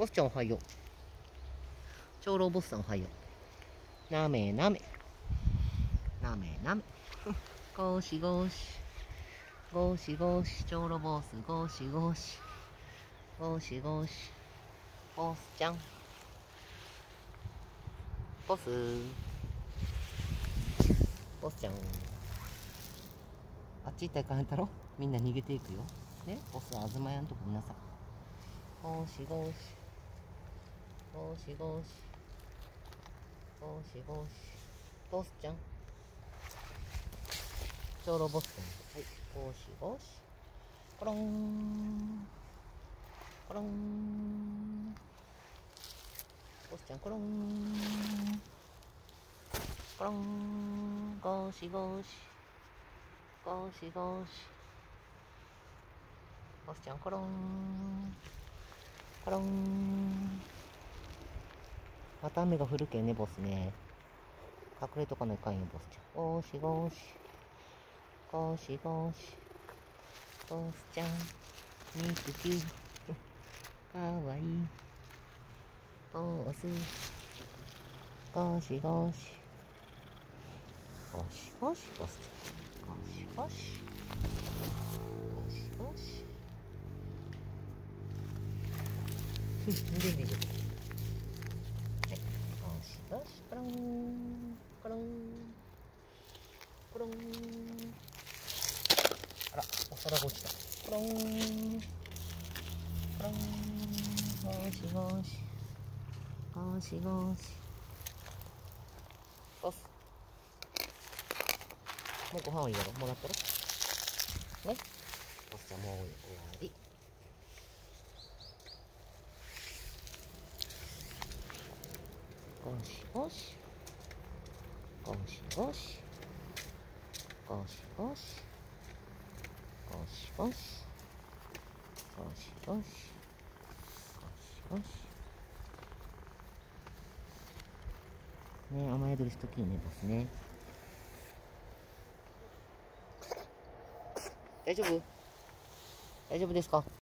ボスちゃんおはよう。長老ボスさんおはよう。なめなめ。なめなめ。ゴシゴシ。ゴシゴシ。長老ボスゴシゴシ。ゴシゴシ。ボスちゃん。ボス。ボスちゃん。あっち行ったらいかへんたろ？みんな逃げていくよ。ね？ボスは東屋のとこ皆さん。ゴシゴシ。ゴシゴシ。ゴシゴシ。ボスちゃん。長老ボスちゃん。はい。ゴシゴシ。コロン。コロン。ボスちゃん、コロン。コロン。ゴシゴシ。ゴシゴシ。ボスちゃん、コロン。コロン。また雨が降るけんね、ボスね。隠れとかないかんよ、ボスちゃん。ゴーシゴーシ。ゴーシゴーシ。ボスちゃん。ミツキ。かわいい。ボス。ゴーシゴーシ。ゴーシゴーシ、ボスちゃん。ゴーシゴーシ。ゴーシゴーシ。ふん、逃げ逃げ。はい。ゴシゴシ、コロン。コロン。コロン。あら、お皿が落ちた。コロン。コロン。ゴシゴシ。ゴシゴシ。ボス。もうご飯はいいやろもらったろねボスちゃんもう終わり。ゴシゴシ。ゴシゴシ。ゴシゴシ。ゴシゴシ。ゴシゴシ。ゴシゴシ。ね雨宿りしときね、ボスね。大丈夫大丈夫ですか